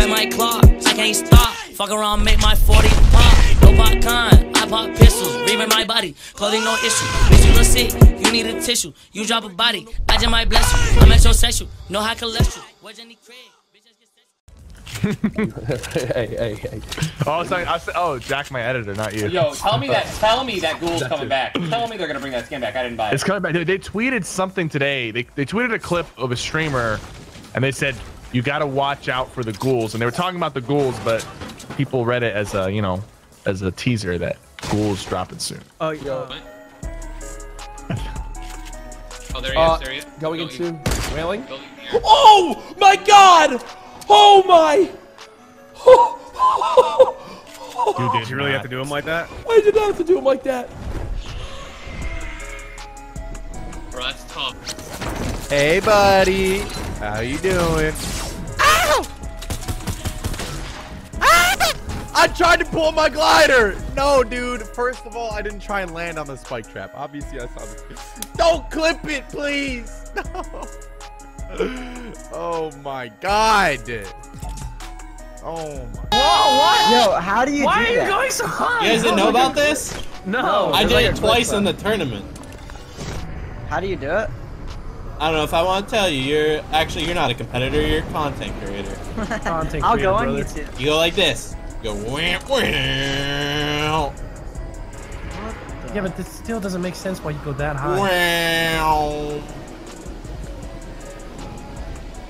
check my clock. I can't stop. Fuck around, make my 40 pop. Go pop con. I pop pistols. Reaming my body. Clothing no issue. Bitch, you look sick. You need a tissue. You drop a body. I just might bless you. I'm at your sexual. No high cholesterol. Where's Jenny Craig? hey, hey, hey. Oh, sorry. I said, oh, Jack, my editor, not you. Yo, tell me that. Tell me that Ghoul's coming back. Tell me they're gonna bring that skin back. I didn't buy it. It's coming back. They, they tweeted something today. They, they tweeted a clip of a streamer, and they said you got to watch out for the ghouls. And they were talking about the ghouls, but people read it as a you know as a teaser that ghouls dropping soon. Oh, yo. Oh, there he Uh, is. There he is. going into whaling. Oh my god! Oh my! You did Did you really have to do him like that? Why did not have to do him like that. Bro, that's tough. Hey, buddy. How you doing? I tried to pull my glider. No, dude. First of all, I didn't try and land on the spike trap. Obviously, I saw this. Don't clip it, please. No. Oh my god. Oh my. Yo, how do you Why do are you going so high? You guys didn't know oh about this? No. I did like it twice in the tournament. How do you do it? I don't know if I want to tell you. You're actually you're not a competitor. You're a content creator. Content creator I'll creator, go on brother. YouTube. You go like this. You go wham wham Yeah, but this still doesn't make sense why you go that high. wham.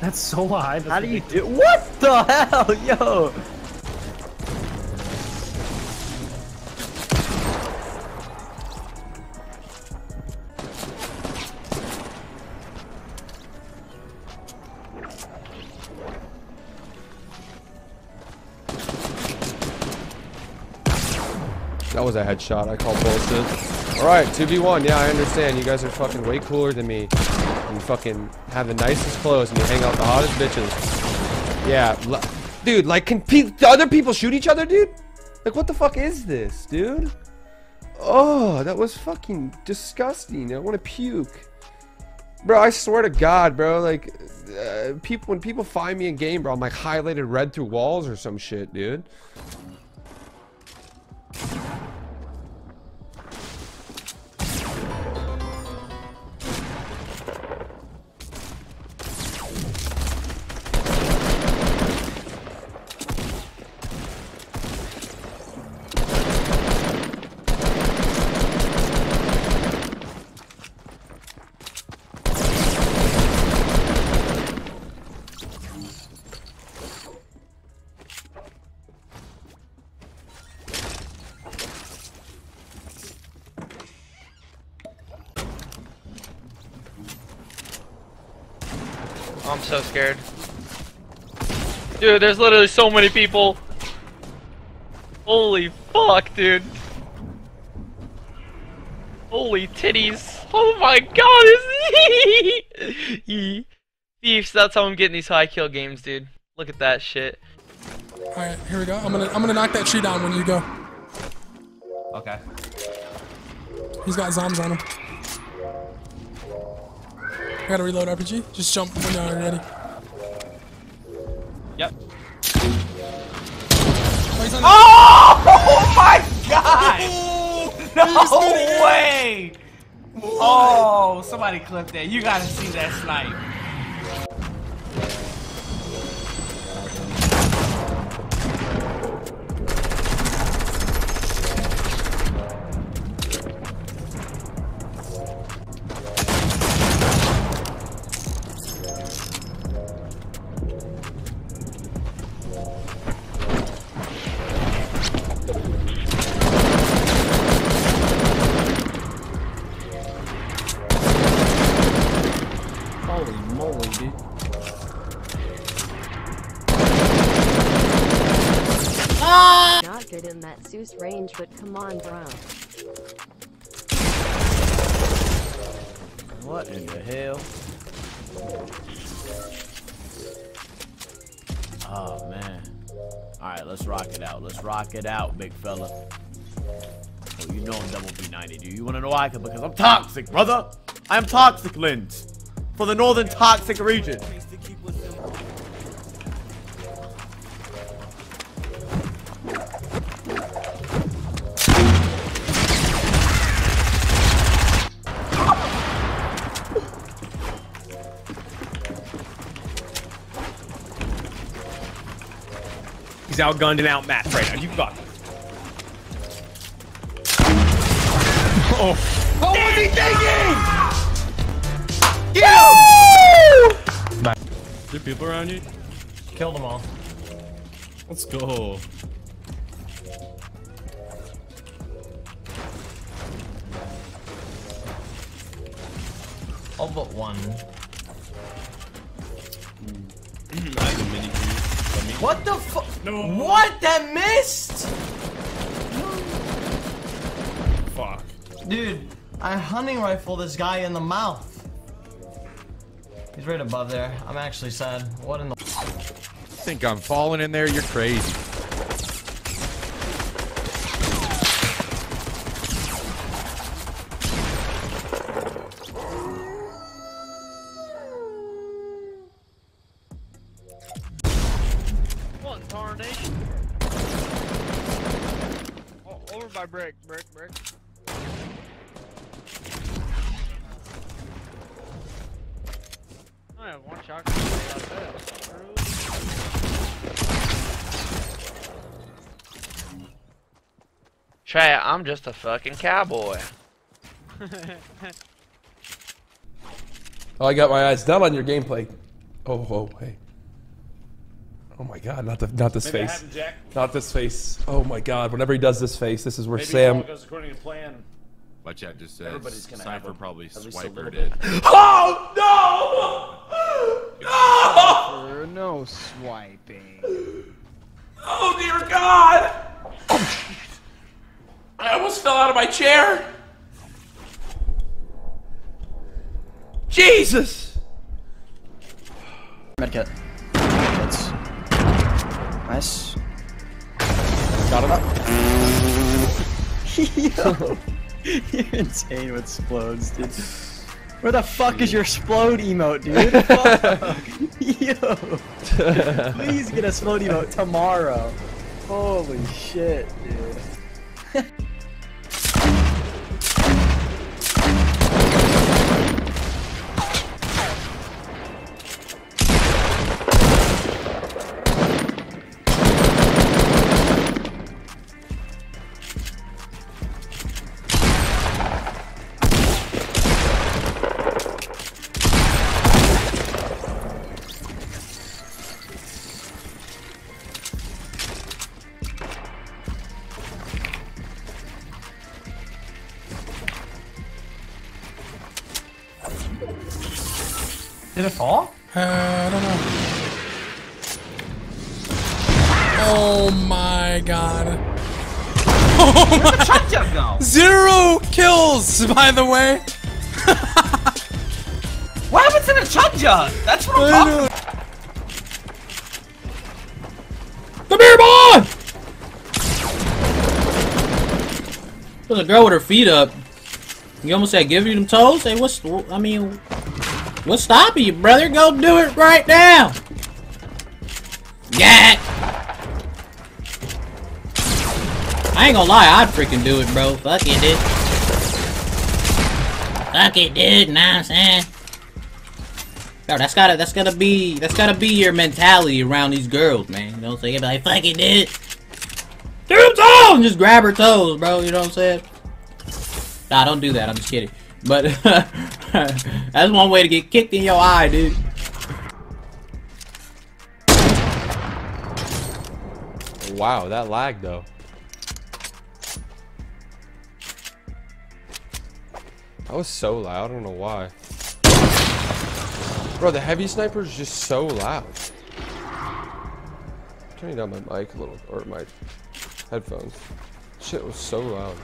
That's so high. That's How do you do? What the hell, yo? That was a headshot. I call bullshit. All right, 2v1. Yeah, I understand. You guys are fucking way cooler than me. You fucking have the nicest clothes and you hang out the hottest bitches. Yeah, dude. Like, can pe- other people shoot each other, dude? Like, what the fuck is this, dude? Oh, that was fucking disgusting. I want to puke. Bro, I swear to God, bro. Like, uh, people when people find me in game, bro, I'm like highlighted red through walls or some shit, dude. I'm so scared. Dude, there's literally so many people. Holy fuck, dude. Holy titties. Oh my god, is he? Thieves, that's how I'm getting these high kill games, dude. Look at that shit. Alright, here we go. I'm gonna I'm gonna knock that tree down when you go. Okay. He's got zombies on him. I gotta reload RPG. Just jump when you're ready. Yep. Oh, on Oh my god! No way! Oh, somebody clipped that. You gotta see that snipe. Moly, dude. Ah! Not good in that Zeus range, but come on, bro. What in the hell? Oh man. Alright, let's rock it out. Let's rock it out, big fella. Oh, you know I'm double B90, do you wanna know why? Because I'm toxic, brother! I am toxic lens for the Northern Toxic region. He's outgunned and outmatched right now. You got. Oh. What was he thinking? There people around you? Killed them all. Let's go. All but one. I have a mini for What the fuck? No. What? That missed? Fuck. Dude, I hunting rifle this guy in the mouth. He's right above there. I'm actually sad. What in the? think I'm falling in there? You're crazy. What tarnation? Oh, over by brick, brick, brick. I have one shot. Chat, I'm just a fucking cowboy. Oh, I got my eyes down on your gameplay. Oh, oh, hey. Oh my God! Not the, not this Maybe face. haven't, Jack. Not this face. Oh my God! Whenever he does this face, this is where Maybe Sam. all goes according to plan. My chat just said Everybody's gonna Cypher probably at least a swipered it. bit. Oh no! No! Swiping. Oh dear God! Oh, I almost fell out of my chair. Jesus! Medkit. That's nice. Got it up. Yo, you're insane with explodes, dude. Where the fuck is your explode emote, dude? Yo. Please get a explode emote tomorrow. Holy shit, dude. Did it fall? Uh, I don't know. Oh my god. Where'd the chug go? Zero kills, by the way. What happened to the chug jug? That's what I'm I talking about. Come here, boy! There's a girl with her feet up. You almost said give you them toes? Hey, what's, I mean, what's stopping you, brother? Go do it right now! Yeah! I ain't gonna lie, I'd freaking do it, bro. Fuck it, dude. Fuck it, dude. Know what I'm saying? Yo, that's gotta, that's gotta be, that's gotta be your mentality around these girls, man. You know what I'm saying? Be like, fuck it, dude. Toes! And just grab her toes, bro. You know what I'm saying? Nah, don't do that. I'm just kidding. But that's one way to get kicked in your eye, dude. Wow, that lag though. That was so loud. I don't know why. Bro, the heavy sniper is just so loud. Turning down my mic a little, or my headphones. Shit was so loud.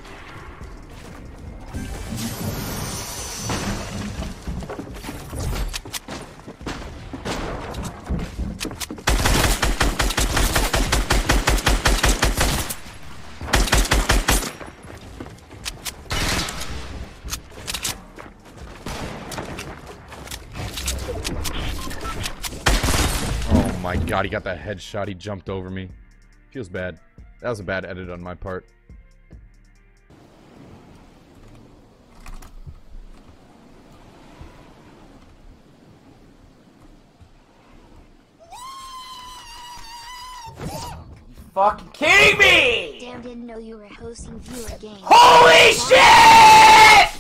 My god, he got that headshot. He jumped over me. Feels bad. That was a bad edit on my part. fucking kidding me? Damn, didn't know you were hosting viewer games. Holy shit!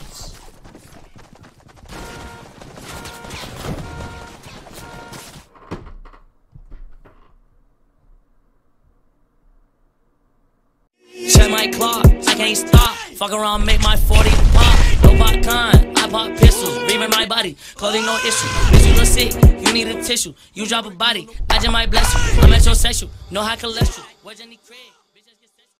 Clock, I can't stop. Fuck around, make my 40 pop. No pop I pop pistols. Reaming my body, clothing no issue. Bitch, you look sick, you need a tissue. You drop a body, I just might bless you. I'm metrosexual, no high cholesterol. Where's Craig?